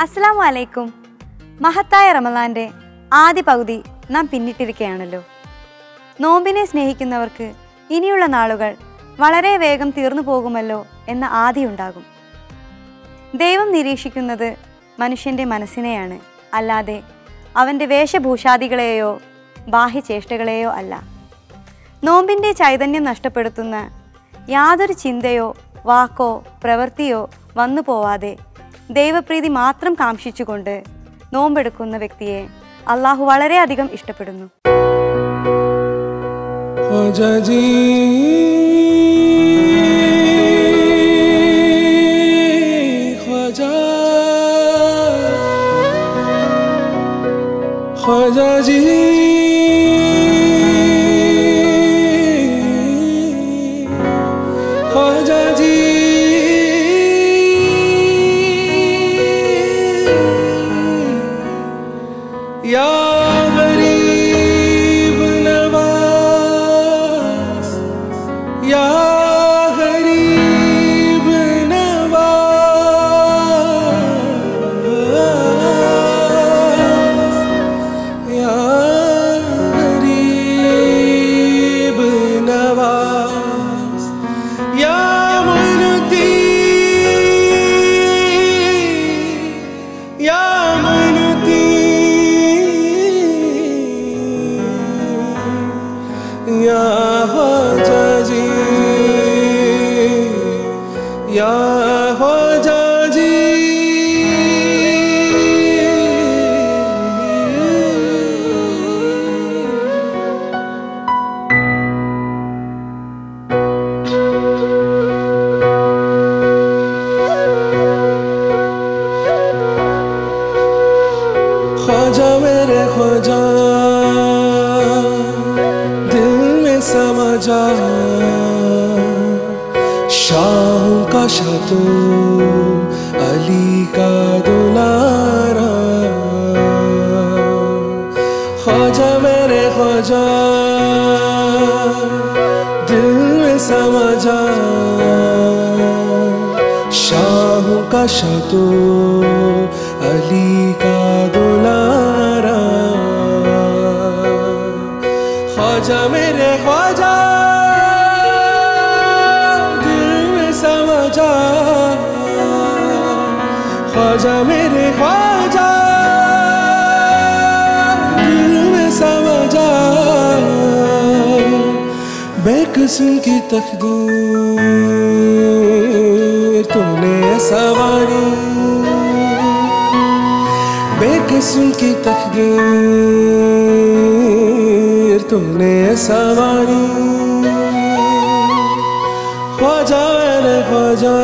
അസ്സലാമു അലൈക്കും മഹത്തായ റമലാന്റെ ആദ്യ പകുതി നാം പിന്നിട്ടിരിക്കുകയാണല്ലോ. നോമ്പിനെ സ്നേഹിക്കുന്നവർക്ക് ഇനിയുള്ള നാളുകൾ വളരെ വേഗം തീർന്നു പോകുമല്ലോ എന്ന ആദിയുണ്ടാകും ദൈവം നിരീക്ഷിക്കുന്നത് മനുഷ്യന്റെ മനസ്സിനെയാണ് അല്ലാതെ അവന്റെ വേഷഭൂഷാദികളെയോ ബാഹ്യചേഷ്ടകളെയോ അല്ല. നോമ്പിന്റെ ചൈതന്യം നഷ്ടപ്പെടുത്തുന്ന യാതൊരു ചിന്തയോ വാക്കോ പ്രവൃത്തിയോ വന്നു പോവാതെ ദൈവപ്രീതി മാത്രം കാംക്ഷിച്ചുകൊണ്ട് നോമ്പെടുക്കുന്ന വ്യക്തിയെ അള്ളാഹു വളരെയധികം ഇഷ്ടപ്പെടുന്നു ख्वाजा जी শত আলিকা দোলারা খোজা মেরে খোজা দিল মে সমজা। শাহ কা আলি बेकसुम की तकदीर तुमने सवारी बेकिस्म की तकदीर तुमने सवारी ख्वाजा रे ख्वाजा।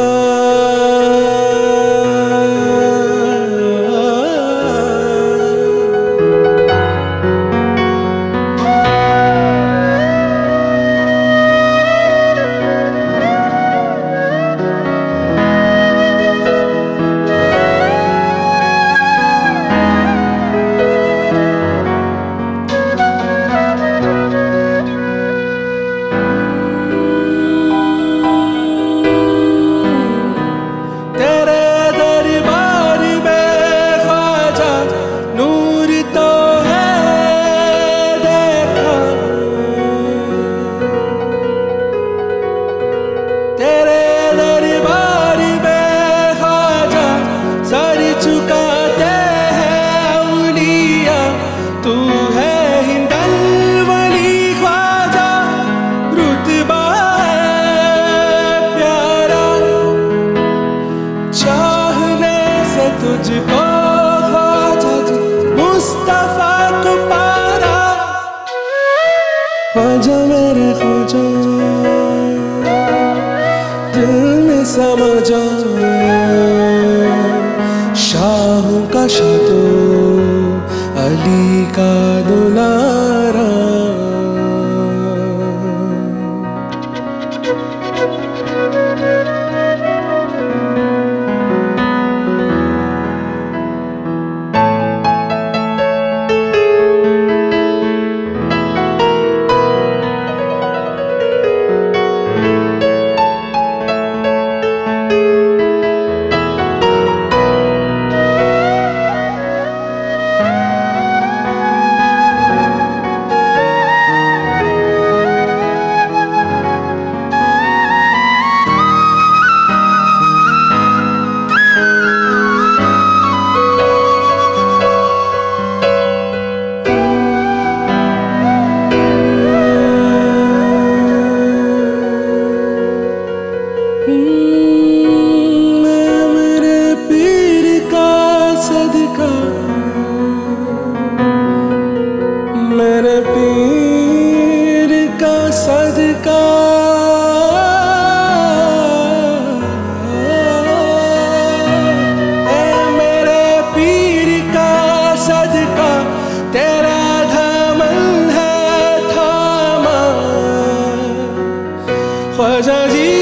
小小吉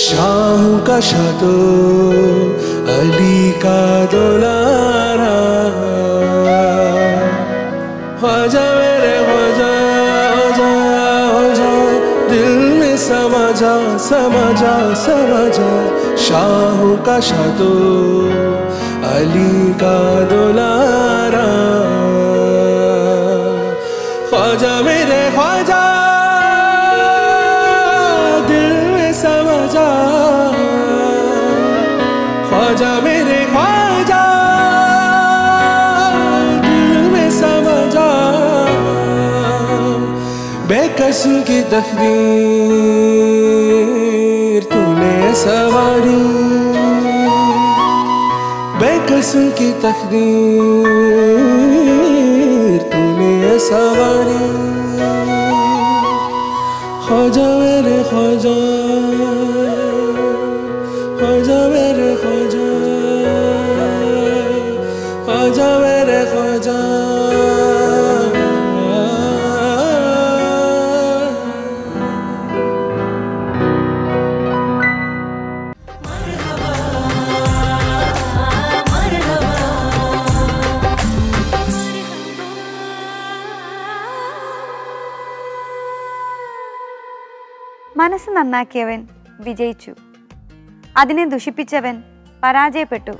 শাহুকা শত আলিকা শাহু হজা মেরে হজা হজা দোলারা तकदीर तूने सवारी। बेकसम की तकदीर तूने सवारी। ख्वाजा मेरे ख्वाजा ख्वाजा നന്നാക്കിയവൻ വിജയിച്ചു. അതിനെ ദുഷിപ്പിച്ചവൻ പരാജയപ്പെട്ടു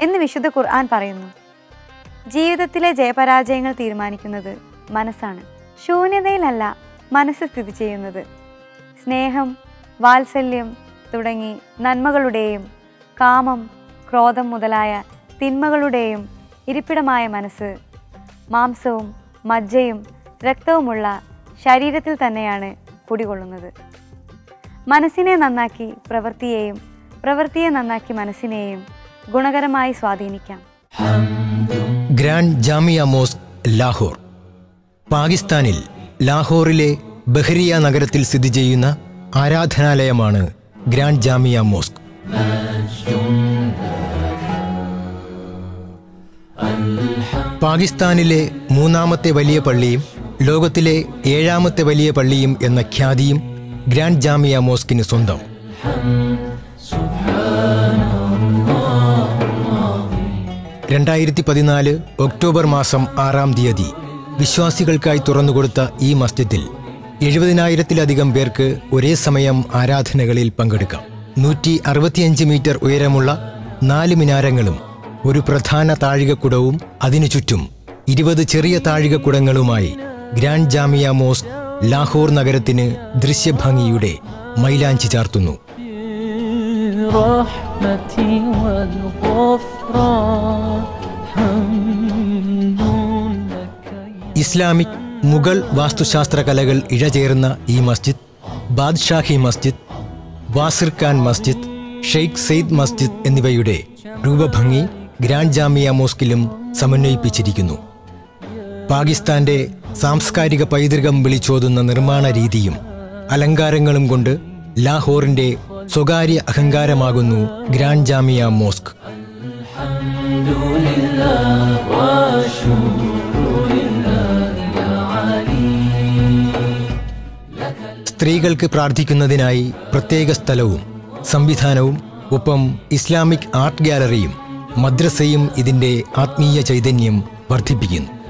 എന്ന് വിശുദ്ധ ഖുർആൻ പറയുന്നു. ജീവിതത്തിലെ ജയപരാജയങ്ങൾ തീരുമാനിക്കുന്നത് മനസ്സാണ്. ശൂന്യതയിലല്ല മനസ്സ് സ്ഥിതി ചെയ്യുന്നത്. സ്നേഹം വാത്സല്യം തുടങ്ങി നന്മകളുടെയും കാമം ക്രോധം മുതലായ തിന്മകളുടെയും ഇരിപ്പിടമായ മനസ്സ് മാംസവും മജ്ജയും രക്തവുമുള്ള ശരീരത്തിൽ തന്നെയാണ് കുടികൊള്ളുന്നത്. മനസ്സിനെ നന്നാക്കി പ്രവൃത്തിയെയും പ്രവൃത്തിയെ നന്നാക്കി മനസ്സിനെയും ഗുണകരമായി സ്വാധീനിക്കാം. Grand Jamia mosque Lahore. പാകിസ്ഥാനിൽ ലാഹോറിലെ ബഹ്രിയ നഗരത്തിൽ സ്ഥിതി ചെയ്യുന്ന ആരാധനാലയമാണ് ഗ്രാൻഡ് ജാമിയ മോസ്ക്. പാകിസ്ഥാനിലെ മൂന്നാമത്തെ വലിയ പള്ളിയും ലോകത്തിലെ ഏഴാമത്തെ വലിയ പള്ളിയും എന്ന ഖ്യാതിയും ഗ്രാൻഡ് ജാമിയ മോസ്കിന് സ്വന്തം. രണ്ടായിരത്തി പതിനാല് ഒക്ടോബർ മാസം ആറാം തീയതി വിശ്വാസികൾക്കായി തുറന്നുകൊടുത്ത ഈ മസ്ജിദിൽ എഴുപതിനായിരത്തിലധികം പേർക്ക് ഒരേ സമയം ആരാധനകളിൽ പങ്കെടുക്കാം. നൂറ്റി അറുപത്തിയഞ്ച് മീറ്റർ ഉയരമുള്ള നാല് മിനാരങ്ങളും ഒരു പ്രധാന താഴികക്കുടവും അതിനു ചുറ്റും ഇരുപത് ചെറിയ താഴികക്കുടങ്ങളുമായി ഗ്രാൻഡ് ജാമിയ മോസ്ക് ലാഹോർ നഗരത്തിന് ദൃശ്യഭംഗിയുടെ മൈലാഞ്ചി ചാർത്തുന്നു. ഇസ്ലാമിക് മുഗൾ വാസ്തുശാസ്ത്ര കലകൾ ഇഴചേർന്ന ഈ മസ്ജിദ് ബാദ്ഷാഹി മസ്ജിദ് വാസിർ ഖാൻ മസ്ജിദ് ഷെയ്ഖ് സെയ്ദ് മസ്ജിദ് എന്നിവയുടെ രൂപഭംഗി ഗ്രാൻഡ് ജാമിയ മോസ്കിലും സമന്വയിപ്പിച്ചിരിക്കുന്നു. പാകിസ്ഥാന്റെ സാംസ്കാരിക പൈതൃകം വിളിച്ചോതുന്ന നിർമ്മാണ രീതിയും അലങ്കാരങ്ങളും കൊണ്ട് ലാഹോറിന്റെ സ്വകാര്യ അഹങ്കാരമാകുന്നു ഗ്രാൻഡ് ജാമിയ മോസ്ക്. സ്ത്രീകൾക്ക് പ്രാർത്ഥിക്കുന്നതിനായി പ്രത്യേക സ്ഥലവും സംവിധാനവും ഒപ്പം ഇസ്ലാമിക് ആർട്ട് ഗാലറിയും മദ്രസയും ഇതിന്റെ ആത്മീയ ചൈതന്യം വർദ്ധിപ്പിക്കുന്നു.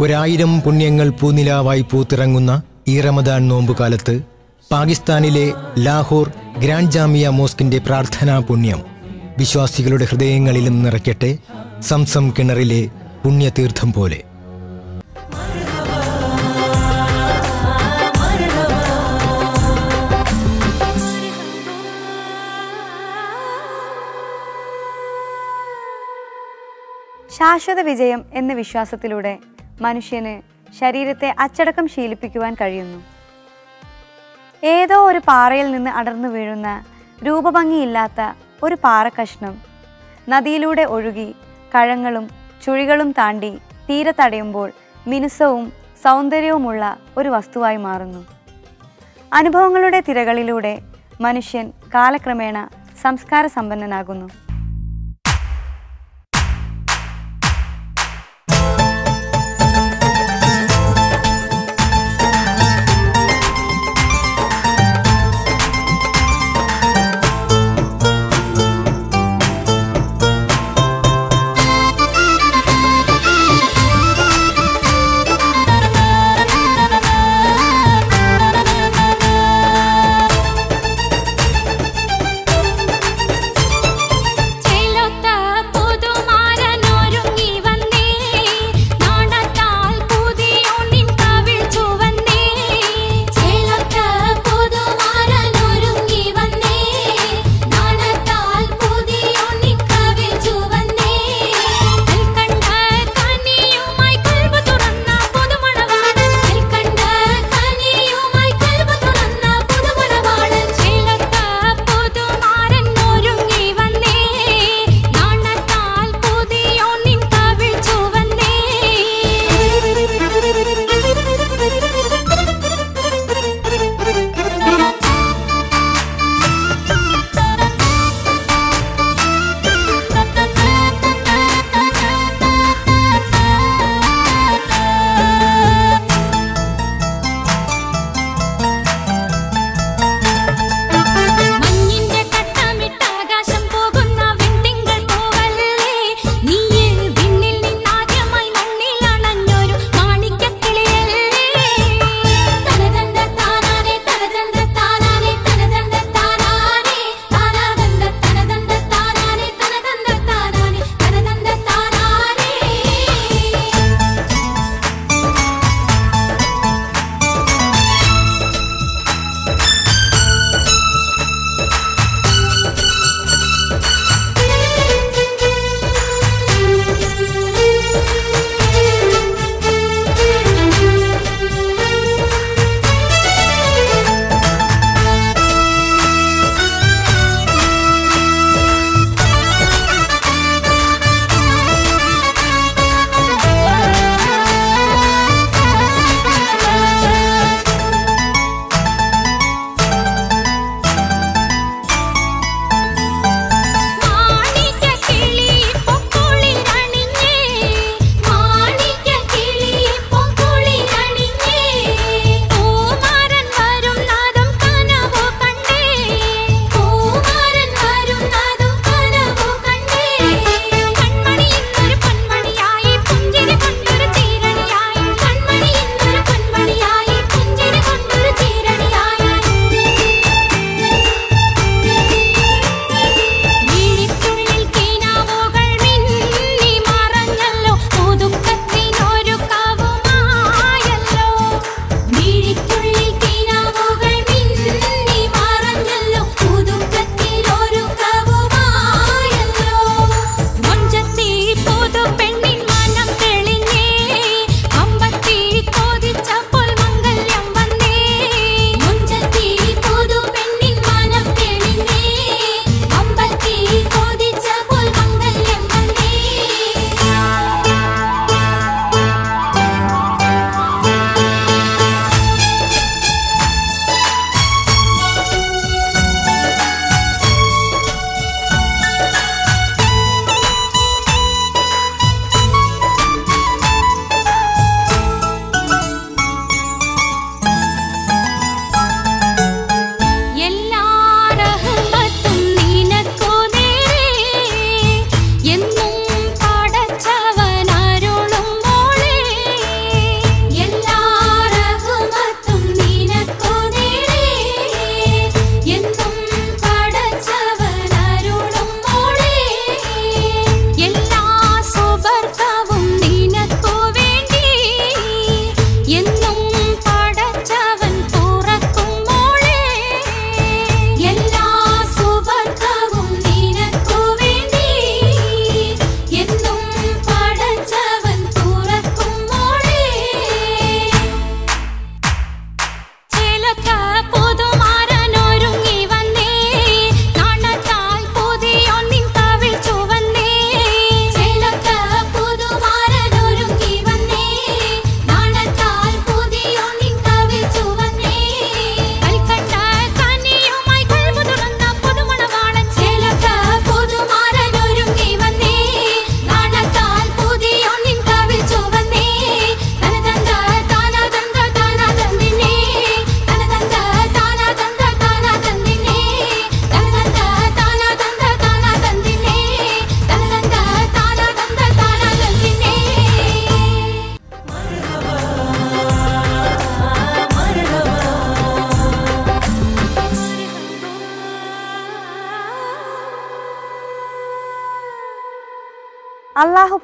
ഒരായിരം പുണ്യങ്ങൾ പൂനിലാവായി പൂത്തിറങ്ങുന്ന ഈ റമദാൻ നോമ്പുകാലത്ത് പാകിസ്ഥാനിലെ ലാഹോർ ഗ്രാൻഡ് ജാമിയ മോസ്കിന്റെ പ്രാർത്ഥനാ പുണ്യം വിശ്വാസികളുടെ ഹൃദയങ്ങളിലും നിറയ്ക്കട്ടെ സംസം കിണറിലെ പുണ്യതീർത്ഥം പോലെ. ശാശ്വത വിജയം എന്ന വിശ്വാസത്തിലൂടെ മനുഷ്യന് ശരീരത്തെ അച്ചടക്കം ശീലിപ്പിക്കുവാൻ കഴിയുന്നു. ഏതോ ഒരു പാറയിൽ നിന്ന് അടർന്നു വീഴുന്ന രൂപഭംഗിയില്ലാത്ത ഒരു പാറക്കഷ്ണം നദിയിലൂടെ ഒഴുകി കഴങ്ങളും ചുഴികളും താണ്ടി തീരത്തടയുമ്പോൾ മിനുസവും സൗന്ദര്യവുമുള്ള ഒരു വസ്തുവായി മാറുന്നു. അനുഭവങ്ങളുടെ തിരകളിലൂടെ മനുഷ്യൻ കാലക്രമേണ സംസ്കാര സമ്പന്നനാകുന്നു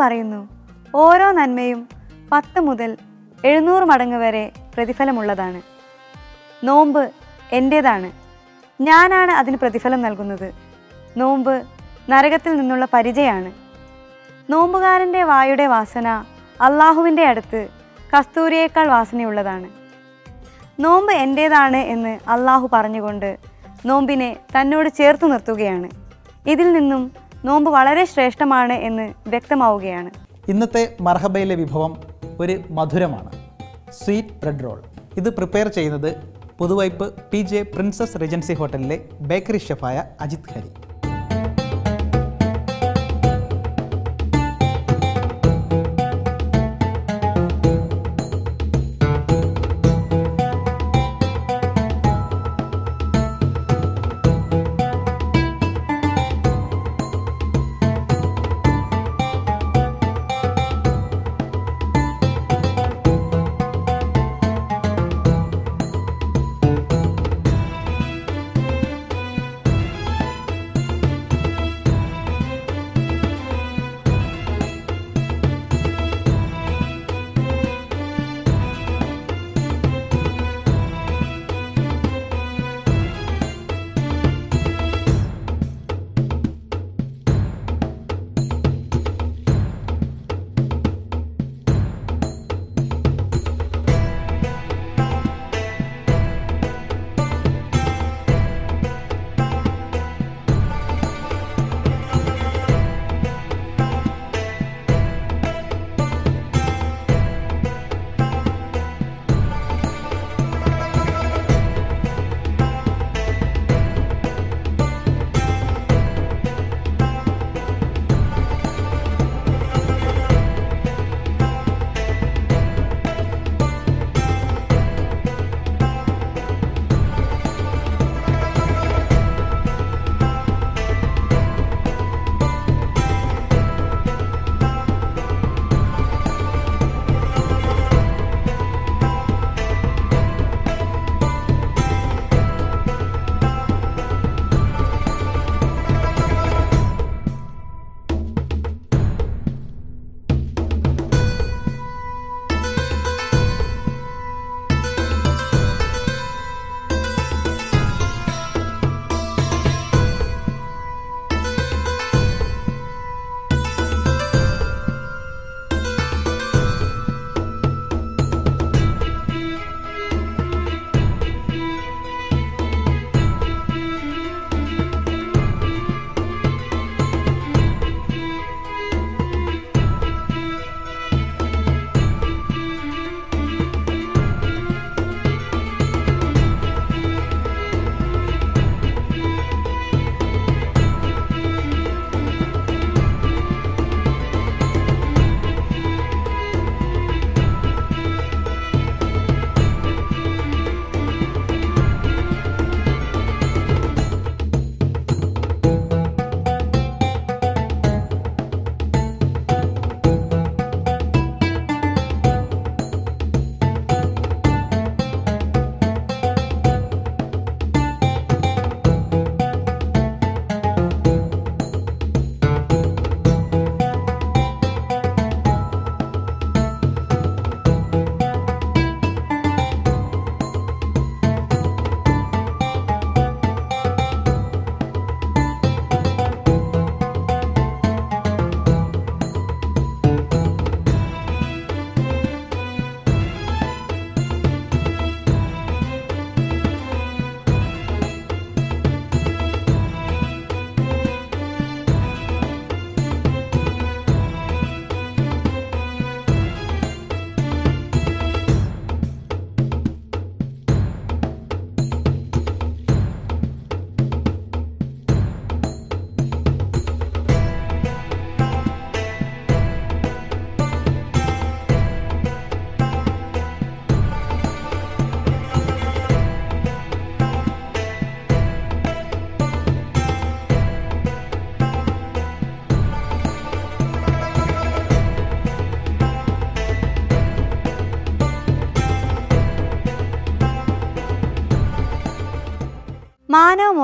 പറയുന്നു. ഓരോ നന്മയും പത്ത് മുതൽ എഴുന്നൂറ് മടങ്ങ് വരെ പ്രതിഫലമുള്ളതാണ്. നോമ്പ് എന്റേതാണ് ഞാനാണ് അതിന് പ്രതിഫലം നൽകുന്നത്. നോമ്പ് നരകത്തിൽ നിന്നുള്ള പരിചയമാണ് നോമ്പുകാരന്റെ വായുടെ വാസന അള്ളാഹുവിന്റെ അടുത്ത് കസ്തൂരിയേക്കാൾ വാസനയുള്ളതാണ്. നോമ്പ് എന്റേതാണ് എന്ന് അള്ളാഹു പറഞ്ഞുകൊണ്ട് നോമ്പിനെ തന്നോട് ചേർത്ത് നിർത്തുകയാണ്. ഇതിൽ നിന്നും നോമ്പ് വളരെ ശ്രേഷ്ഠമാണ് എന്ന് വ്യക്തമാവുകയാണ്. ഇന്നത്തെ മർഹബയിലെ വിഭവം ഒരു മധുരമാണ്. Sweet bread roll. ഇത് പ്രിപ്പയർ ചെയ്യുന്നത് Puthuvype P J princess regency ഹോട്ടലിലെ ബേക്കറി ഷെഫായ അജിത് ഹരി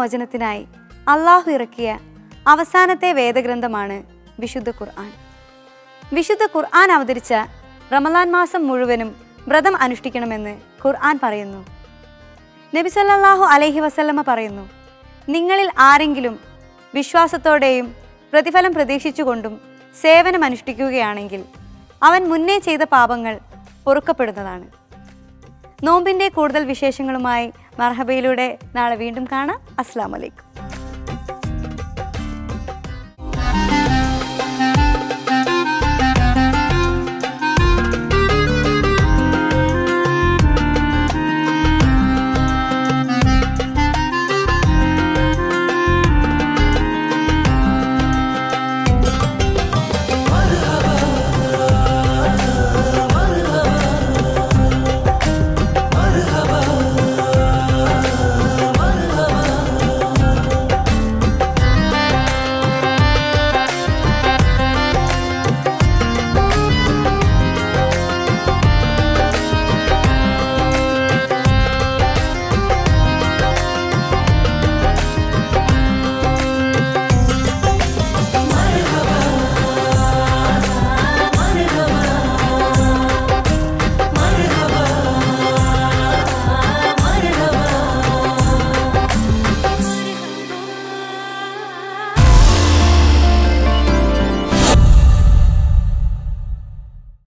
മാനവമോചനത്തിനായി അള്ളാഹു ഇറക്കിയ അവസാനത്തെ വേദഗ്രന്ഥമാണ് വിശുദ്ധ ഖുർആൻ. വിശുദ്ധ ഖുർആൻ അവതരിച്ച റമലാൻ മാസം മുഴുവനും വ്രതം അനുഷ്ഠിക്കണമെന്ന് ഖുർആൻ പറയുന്നു. നബിസല്ലാഹു അലൈഹി വസല്ലമ പറയുന്നു നിങ്ങളിൽ ആരെങ്കിലും വിശ്വാസത്തോടെയും പ്രതിഫലം പ്രതീക്ഷിച്ചുകൊണ്ടും സേവനം അനുഷ്ഠിക്കുകയാണെങ്കിൽ അവൻ മുന്നേ ചെയ്ത പാപങ്ങൾ പൊറുക്കപ്പെടുന്നതാണ്. നോമ്പിന്റെ കൂടുതൽ വിശേഷങ്ങളുമായി മർഹബയിലൂടെ നാളെ വീണ്ടും കാണാം. അസ്സാം വലൈക്കും